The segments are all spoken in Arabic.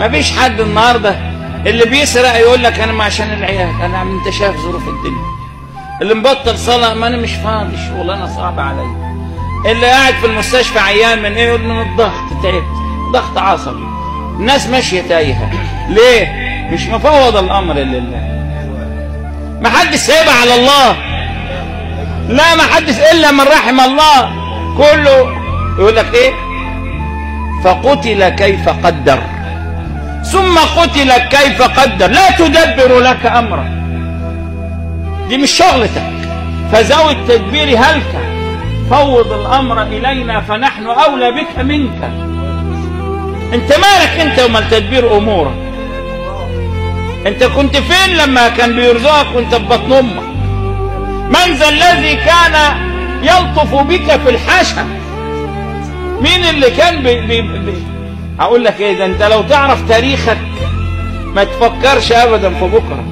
مفيش حد النهارده اللي بيسرق يقول لك أنا ما عشان العيال أنا أنت شايف ظروف الدنيا. اللي مبطل صلاة ما أنا مش فاضي الشغلانه صعبه عليا اللي قاعد في المستشفى عيان من إيه؟ يقول من الضغط تعبت ضغط عصبي. الناس ماشية تايهة. ليه؟ مش مفوض الأمر لله. ما حدش سايبها على الله. لا ما حدش إلا من رحم الله. كله يقول لك إيه؟ فقتل كيف قدر. ثم قتل كيف قدر. لا تدبر لك أمرا. دي مش شغلتك. فذوي التدبير هلك فوض الأمر إلينا فنحن أولى بك منك. أنت مالك أنت ومال تدبير أمورك؟ أنت كنت فين لما كان بيرزقك وأنت في بطن أمك؟ من ذا الذي كان يلطف بك في الحشا؟ مين اللي كان بي بي بي هقول لك إيه ده أنت لو تعرف تاريخك ما تفكرش ابدا في بكرة.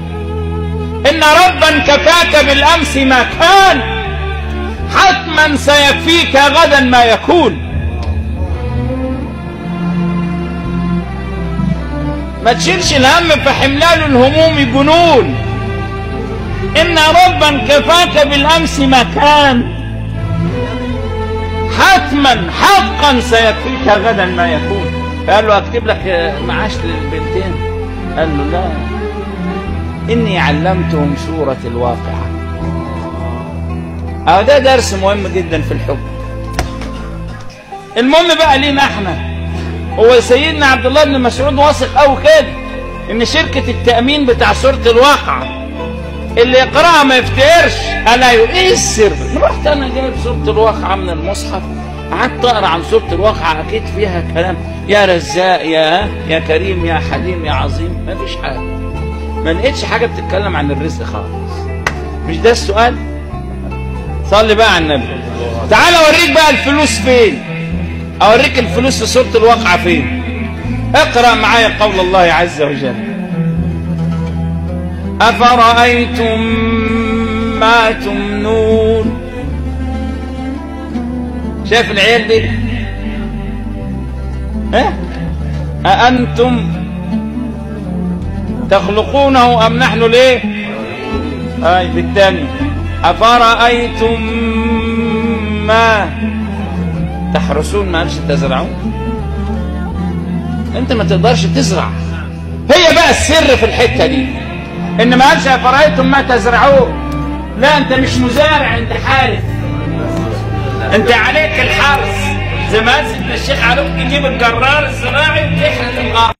إن ربا كفاك بالأمس ما كان حتما سيكفيك غدا ما يكون. ما تشيلش الهم فحملان الهموم جنون إن ربا كفاك بالأمس ما كان حتما حقا سيكفيك غدا ما يكون. قال له اكتب لك معاش للبنتين. قال له لا. إني علمتهم سورة الواقعة. آه ده درس مهم جدا في الحب. المهم بقى لينا إحنا. هو سيدنا عبد الله بن مسعود واثق قوي كده إن شركة التأمين بتاع سورة الواقعة اللي يقراها ما يفتكرش أنا إيه السر. رحت أنا جايب سورة الواقعة من المصحف. قعدت أقرأ عن سورة الواقعة أكيد فيها كلام. يا رزاق يا يا كريم يا حليم يا عظيم ما فيش حاجة. ما لقيتش حاجة بتتكلم عن الرزق خالص. مش ده السؤال؟ صلي بقى على النبي. تعال أوريك بقى الفلوس فين. أوريك الفلوس في سورة الواقعة فين. اقرأ معايا قول الله عز وجل. أفرأيتم ما تمنون؟ شايف العيال دي؟ ها؟ أأنتم تخلقونه أم نحن ليه؟ أي بالثاني أفرأيتم ما تحرسون؟ ما قالش تزرعون؟ أنت ما تقدرش تزرع. هي بقى السر في الحتة دي. إن ما قالش أفرأيتم ما تزرعون؟ لا أنت مش مزارع أنت حارس. أنت عليك ما سيدنا الشيخ علوك تجيب الجرار الزراعي وتحرث الأرض